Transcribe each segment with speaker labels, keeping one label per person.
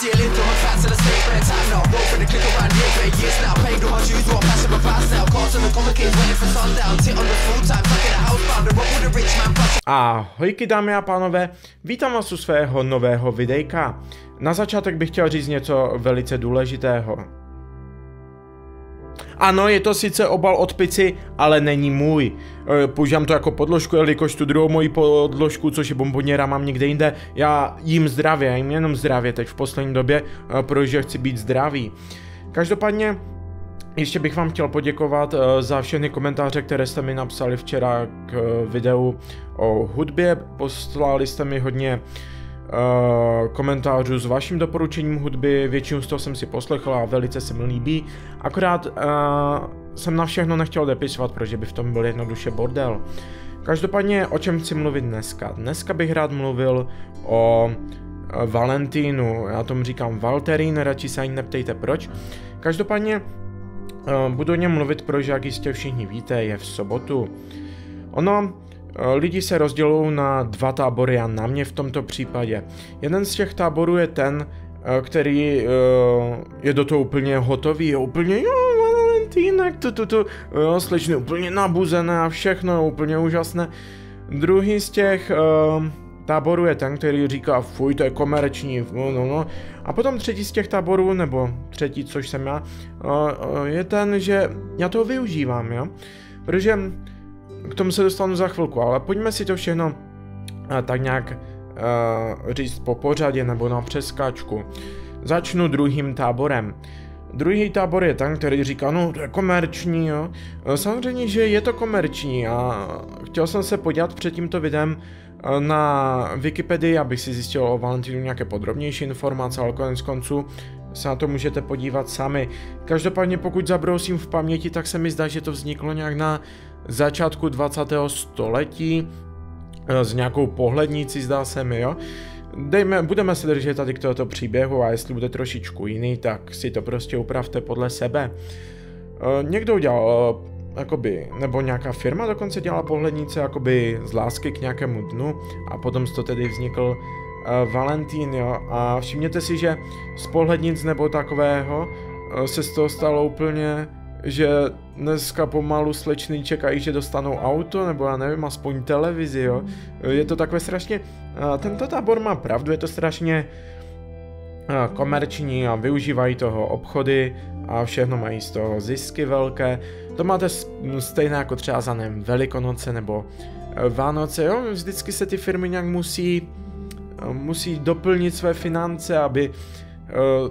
Speaker 1: siger lidt, du har klar til at now Roll for the click around here for years now du har tyde, du har passion på pass now. Kortene kommer case waiting for sundown. Til under full time, fucking a housebound The rock with the rich man
Speaker 2: Ahojky dámy a pánové, vítám vás u svého nového videjka. Na začátek bych chtěl říct něco velice důležitého. Ano, je to sice obal od pici, ale není můj. E, Používám to jako podložku, jelikož tu druhou moji podložku, což je bomboněra, mám někde jinde. Já jím zdravě, já jím jenom zdravě teď v poslední době, e, protože chci být zdravý. Každopádně, ještě bych vám chtěl poděkovat e, za všechny komentáře, které jste mi napsali včera k videu o hudbě. Poslali jste mi hodně uh, komentářů s vaším doporučením hudby, většinu z toho jsem si poslechl a velice se mi líbí, akorát uh, jsem na všechno nechtěl depisovat, protože by v tom byl jednoduše bordel. Každopádně o čem chci mluvit dneska? Dneska bych rád mluvil o uh, Valentínu, já tomu říkám Valterín, radši se ani neptejte proč. Každopádně budu o něm mluvit, protože jak jistě všichni víte, je v sobotu. Ono, Eh, Lidi se rozdělují na dva tábory a na mě v tomto případě. Jeden z těch táborů je ten, eh, který uh, je do toho úplně hotový, je úplně jo, Valentínek, tu, tu, tu, jo, slečny úplně nabuzené a všechno úplně úžasné. Druhý z těch uh, táborů je ten, který říká, fuj, to je komerční, no, no, no. A potom třetí z těch táborů, nebo třetí, což jsem já, je ten, že já toho využívám, jo. Protože k tomu se dostanu za chvilku, ale pojďme si to všechno uh, tak nějak uh, říct po pořadě nebo na přeskáčku. Začnu druhým táborem. Druhý tábor je ten, který říká, no to je komerční, jo. Eh, samozřejmě, že je to komerční a chtěl jsem se podívat před tímto videem na Wikipedii, abych si zjistil o Valentínu nějaké podrobnější informace, ale konec konců se na to můžete podívat sami. Každopádně pokud zabrousím v paměti, tak se mi zdá, že to vzniklo nějak na začátku 20. století eh, s nějakou pohlednicí, zdá se mi, jo. Dejme, budeme se držet tady k tohoto příběhu a jestli bude trošičku jiný, tak si to prostě upravte podle sebe. Eh, někdo udělal eh, jakoby, nebo nějaká firma dokonce dělala pohlednice jakoby z lásky k nějakému dnu a potom z to tedy vznikl uh, Valentín, jo. A všimněte si, že z pohlednic nebo takového se z toho stalo úplně že dneska pomalu slečny čekají, že dostanou auto, nebo já nevím, aspoň televizi, jo. Je to takové strašně, tento tábor má pravdu, je to strašně komerční a využívají toho obchody a všechno mají z toho zisky velké. To máte stejné jako třeba za nevím, Velikonoce nebo e, Vánoce, jo, vždycky se ty firmy nějak musí, e, musí doplnit své finance, aby Eh,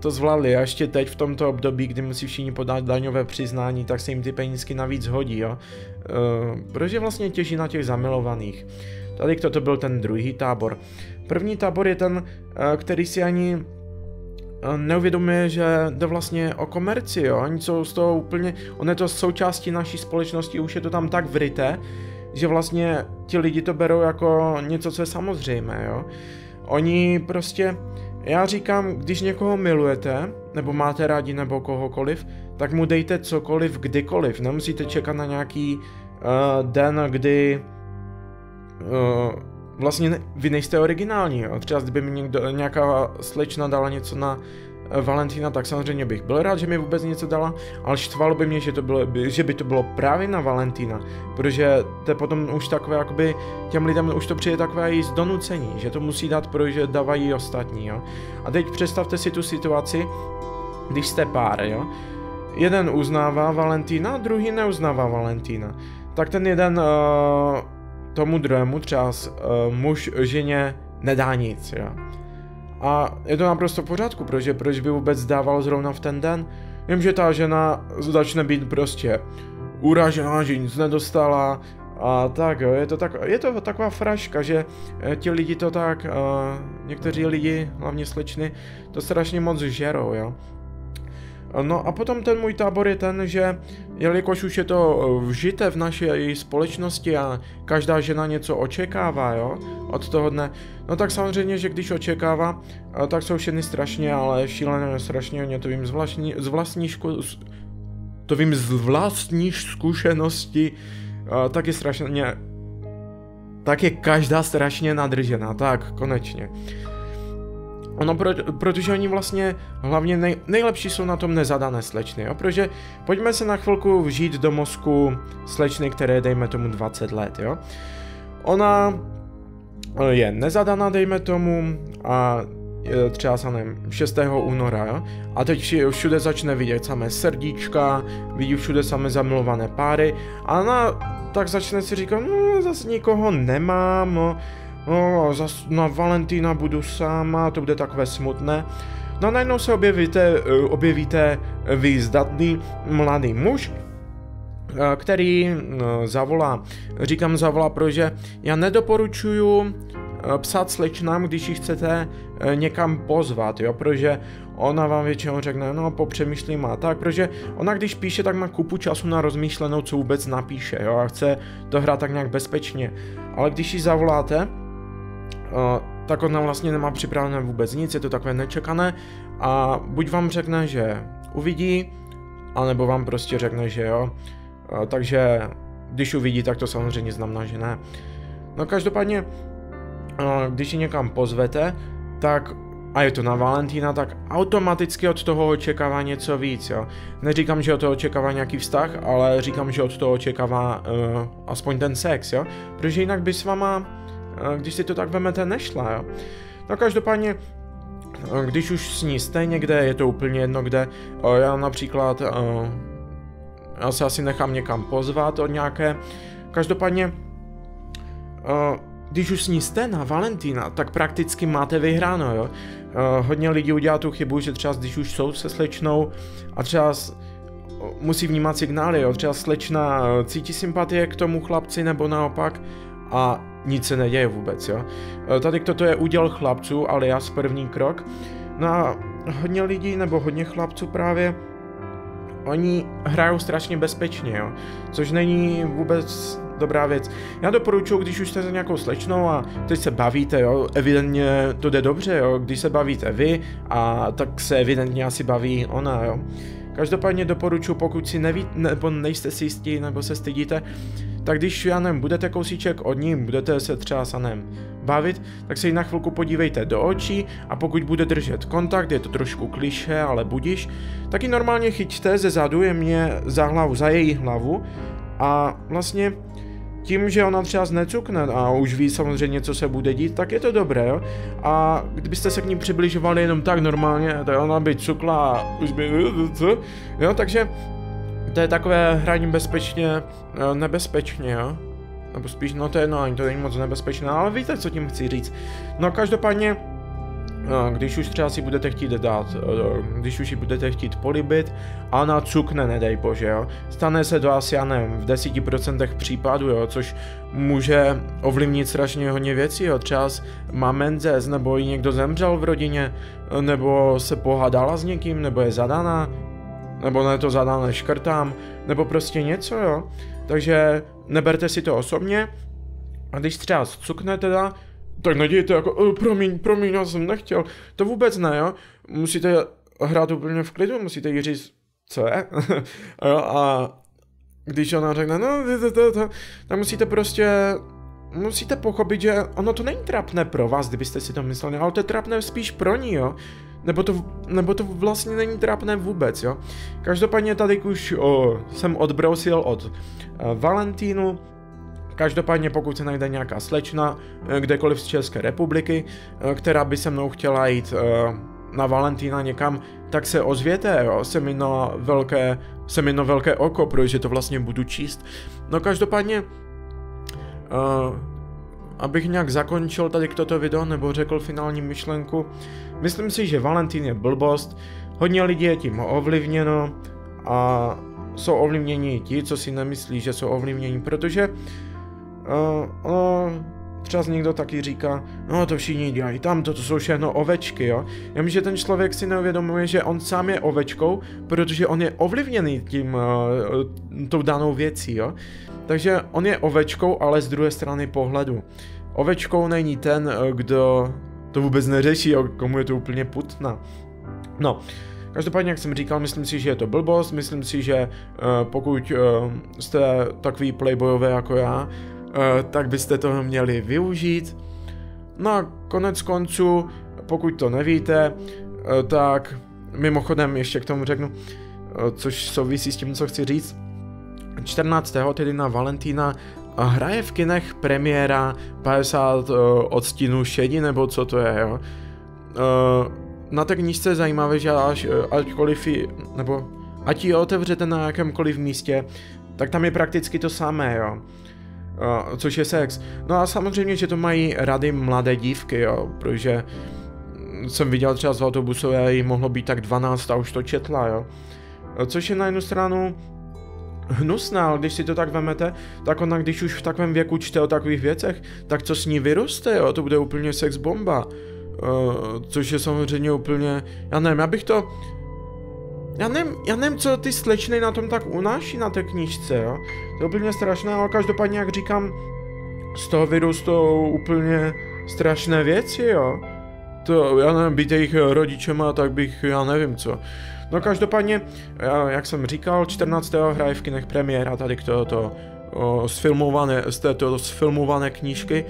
Speaker 2: to zvládli a ještě teď v tomto období, kdy musí všichni podat daňové přiznání, tak se jim ty penízky navíc hodí, jo. Uh, protože vlastně těží na těch zamilovaných. Tady to byl ten druhý tábor. První tábor je ten, uh, který si ani neuvědomuje, že jde vlastně o komerci, jo. Oni jsou z toho úplně, on je to součástí naší společnosti, už je to tam tak vryté, že vlastně ti lidi to berou jako něco, co je samozřejmé, jo. Oni prostě, já říkám, když někoho milujete, nebo máte rádi nebo kohokoliv, tak mu dejte cokoliv, kdykoliv. Nemusíte čekat na nějaký uh, den, kdy uh, vlastně ne, vy nejste originální. Jo. Třeba kdyby mi někdo, nějaká slečna dala něco na Valentína, tak samozřejmě bych byl rád, že mi vůbec něco dala, ale štvalo by mě, že, to bylo, že by to bylo právě na Valentína, protože to je potom už takové, jakoby těm lidem už to přijde takové i z donucení, že to musí dát, protože dávají ostatní, jo. A teď představte si tu situaci, když jste pár, jo. Jeden uznává Valentína, druhý neuznává Valentína. Tak ten jeden uh, tomu druhému, třeba uh, muž ženě nedá nic, jo a je to naprosto v pořádku, protože proč by vůbec dával zrovna v ten den? Vím, že ta žena začne být prostě uražená, že nic nedostala a tak jo, je to, tak, je to taková fraška, že eh, ti lidi to tak, uh, někteří lidi, hlavně slečny, to strašně moc žerou, jo. No a potom ten můj tábor je ten, že jelikož už je to eh, vžité v naší společnosti a každá žena něco očekává, jo, od toho dne, no tak samozřejmě, že když očekává, eh, tak jsou všechny strašně, ale šílené strašně, mě to vím z vlastní, z vlastní ško, to vím z vlastní zkušenosti, tak je strašně, tak je každá strašně nadržená, tak konečně. Ono, pro, protože oni vlastně hlavně nej, nejlepší jsou na tom nezadané slečny, jo? protože pojďme se na chvilku vžít do mozku slečny, které dejme tomu 20 let, jo. Ona eh, je nezadaná, dejme tomu, a třeba sa nevím, 6. února, jo? A teď všude začne vidět samé srdíčka, vidí všude samé zamilované páry a ona tak začne si říkat, no zase nikoho nemám, no, no zase na Valentína budu sama, to bude takové smutné. No najednou se objevíte, eh, objevíte výzdatný mladý muž, eh, který eh, zavolá, říkám zavolá, protože já nedoporučuju psát slečnám, když ji chcete někam pozvat, jo, protože ona vám většinou řekne, no popřemýšlím a tak, protože ona když píše, tak má kupu času na rozmýšlenou, co vůbec napíše, jo, a chce to hrát tak nějak bezpečně. Ale když ji zavoláte, tak ona vlastně nemá připravené vůbec nic, je to takové nečekané a buď vám řekne, že uvidí, anebo vám prostě řekne, že jo. Takže když uvidí, tak to samozřejmě znamená, že ne. No každopádně, když ji někam pozvete, tak a je to na Valentína, tak automaticky od toho očekává něco víc, jo. Neříkám, že od toho očekává nějaký vztah, ale říkám, že od toho očekává uh, aspoň ten sex, jo. Protože jinak by s váma, když si to tak vemete, nešla, jo. No každopádně, když už s ní jste někde, je to úplně jedno kde, já například, já se asi nechám někam pozvat od nějaké, každopádně, když už s ní jste na Valentína, tak prakticky máte vyhráno, jo. Hodně lidí udělá tu chybu, že třeba když už jsou se slečnou a třeba musí vnímat signály, jo. Třeba slečna uh, cítí sympatie k tomu chlapci nebo naopak a nic se neděje vůbec, jo. Uh, tady toto je úděl chlapců, ale já první krok. No a hodně lidí nebo hodně chlapců právě oni hrajou strašně bezpečně, jo. Což není vůbec dobrá věc. Já doporučuji, když už jste za nějakou slečnou a teď se bavíte, jo, evidentně to jde dobře, jo, když se bavíte vy, a tak se evidentně asi baví ona, jo. Každopádně doporučuji, pokud si neví, nebo nejste si jistí, nebo se stydíte, tak když, já nevím, budete kousíček od ní, budete se třeba sa nevím, bavit, tak se jí na chvilku podívejte do očí a pokud bude držet kontakt, je to trošku kliše, ale budiš, tak ji normálně chyťte ze zadu, jemně za hlavu, za její hlavu a vlastně tím, že ona třeba znecukne a už ví samozřejmě, co se bude dít, tak je to dobré, jo. A kdybyste se k ní přibližovali jenom tak normálně, tak ona by cukla a už by... Jo, takže to je takové hraní bezpečně, eh, nebezpečně, jo. Nebo spíš, no to je, no ani to není moc nebezpečné, ale víte, co tím chci říct. No každopádně, když už třeba si budete chtít dát, eh, když už ji budete chtít polibit a ona cukne, nedej bože, jo. Stane se to asi, já nevím, v 10% případů, jo, což může ovlivnit strašně hodně věcí, jo. Třeba má menzes, nebo jí někdo zemřel v rodině, nebo se pohádala s někým, nebo je zadaná, nebo ne to zadané škrtám, nebo prostě něco, jo. Takže neberte si to osobně, a když třeba cukne teda, tak nedějte jako, oh, promiň, promiň, já jsem nechtěl. To vůbec ne, jo. Musíte hrát úplně v klidu, musíte jí říct, co je. jo, a když ona řekne, no, to, to, to, tak musíte prostě, musíte pochopit, že ono to není trapné pro vás, kdybyste si to mysleli, ale to je trapné spíš pro ní, jo. Nebo to, nebo to vlastně není trapné vůbec, jo. Každopádně tady už o, jsem odbrousil od uh, Valentínu, Každopádně pokud se najde nějaká slečna eh, kdekoliv z České republiky, eh, která by se mnou chtěla jít eh, na Valentína někam, tak se ozvěte, jo, na velké, se mi na velké oko, protože to vlastně budu číst. No každopádně, uh, abych nějak zakončil tady toto video, nebo řekl finální myšlenku, myslím si, že Valentín je blbost, hodně lidí je tím ovlivněno a jsou ovlivněni ti, co si nemyslí, že jsou ovlivněni, protože uh, Uh, uh, třeba někdo taky říká, no to všichni dělají tam, to, to jsou všechno ovečky, jo. Jenomže ten člověk si neuvědomuje, že on sám je ovečkou, protože on je ovlivněný tím, uh, tou danou věcí, jo. Takže on je ovečkou, ale z druhé strany pohledu. Ovečkou není ten, kdo to vůbec neřeší, jo, komu je to úplně putna. No, Každopádně, jak jsem říkal, myslím si, že je to blbost, myslím si, že uh, pokud uh, jste takový playboyové jako já, Eh, tak byste toho měli využít. No a konec konců, pokud to nevíte, eh, tak mimochodem ještě k tomu řeknu, eh, což souvisí s tím, co chci říct. 14. tedy na Valentína hraje v kinech premiéra 50 odstínů šedi, nebo co to je, jo. Na té knížce je zajímavé, že až, ačkoliv, nebo ať ji otevřete na jakémkoliv místě, tak tam je prakticky to samé, jo. Uh, což je sex. No a samozřejmě, že to mají rady mladé dívky, jo, protože jsem viděl třeba z autobusu, a jí mohlo být tak 12 a už to četla, jo. Což je na jednu stranu hnusná, ale když si to tak vemete, tak ona, když už v takovém věku čte o takových věcech, tak co s ní vyroste, jo, to bude úplně sex bomba. Uh, což je samozřejmě úplně, já nevím, já bych to, já nevím, já nevím, co ty slečny na tom tak unáší na té knížce, jo. To je úplně strašné, ale každopádně, jak říkám, z toho vyrostou úplně strašné věci, jo. To, já nevím, být jejich rodičema, tak bych, já nevím co. No každopádně, jak jsem říkal, 14. hraje v kinech premiéra tady k tohoto sfilmované, z této sfilmované knížky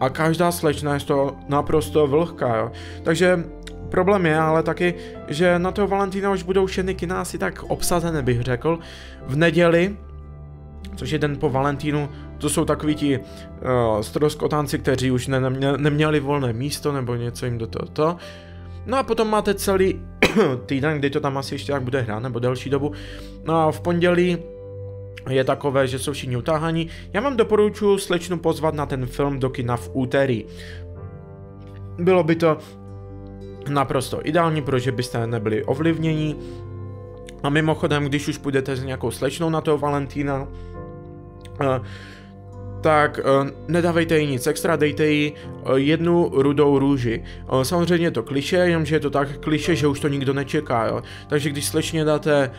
Speaker 2: a každá slečna je to naprosto vlhká, jo. Takže Problém je ale taky, že na toho Valentína už budou všechny kina asi tak obsazené, bych řekl. V neděli, což je den po Valentínu, to jsou takový ti uh, stroskotánci, kteří už ne, ne, neměli volné místo nebo něco jim do toho. To. No a potom máte celý týden, kdy to tam asi ještě tak bude hrát, nebo delší dobu. No a v pondělí je takové, že jsou všichni utáhaní. Já vám doporučuji slečnu pozvat na ten film do kina v úterý. Bylo by to naprosto ideální, protože byste nebyli ovlivnění. A mimochodem, když už půjdete s nějakou slečnou na toho Valentína, eh, tak uh, nedávejte jí nic extra, dejte jí uh, jednu rudou růži. Samozřejmě je to kliše, jenomže je to tak kliše, že už to nikdo nečeká, jo. Takže když slečně dáte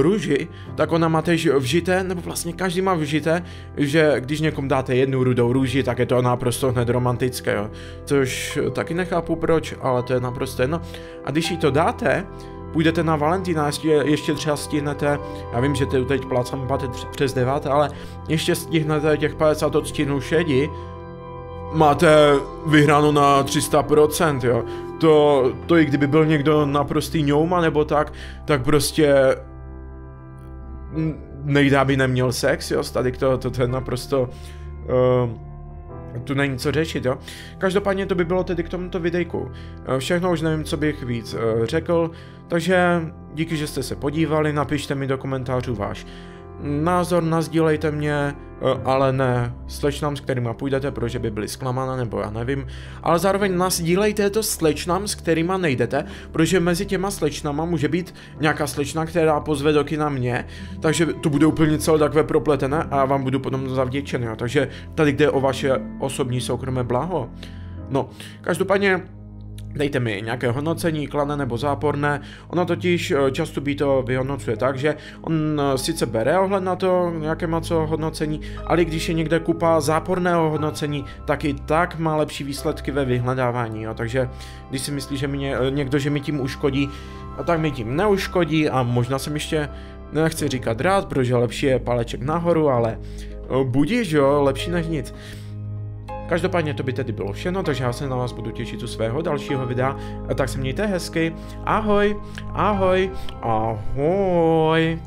Speaker 2: růži, tak ona má tež vžité, nebo vlastně každý má vžité, že když někomu dáte jednu rudou růži, tak je to naprosto hned romantické, jo. Což taky nechápu proč, ale to je naprosto jedno. A když jí to dáte, půjdete na Valentína, ještě, ještě třeba stihnete, já vím, že teď plácám máte přes 9, ale ještě stihnete těch 50 odstínů šedi, máte vyhráno na 300%, jo. To, to i kdyby byl někdo naprostý ňouma nebo tak, tak prostě nejde, aby neměl sex, jo, tady to, to, to je naprosto uh, tu není co řešit, jo. Každopádně to by bylo tedy k tomuto videjku. Eh, všechno už nevím, co bych víc uh, řekl, takže díky, že jste se podívali, napište mi do komentářů váš názor, nazdílejte mě, eh, ale ne slečnám, s kterými půjdete, protože by byli zklamané, nebo já nevím. Ale zároveň nazdílejte to slečnám, s kterými nejdete, protože mezi těma slečnama může být nějaká slečna, která pozve do kina mě, takže to bude úplně celé takové propletené a já vám budu potom zavděčený. Takže tady jde o vaše osobní soukromé blaho. No, každopádně Dejte mi nějaké hodnocení, kladné nebo záporné. Ono totiž eh, často by to vyhodnocuje tak, že on eh, sice bere ohled na to, jaké má co hodnocení, ale když je někde kupa záporného hodnocení, tak i tak má lepší výsledky ve vyhledávání. Jo. Takže když si myslí, že mě, eh, někdo, že mi tím uškodí, tak mi tím neuškodí a možná jsem ještě nechci říkat rád, protože lepší je paleček nahoru, ale budíš jo, lepší než nic. Každopádně to by tedy bylo všechno, takže já se na vás budu těšit u svého dalšího videa, tak se mějte hezky, ahoj, ahoj, ahoj.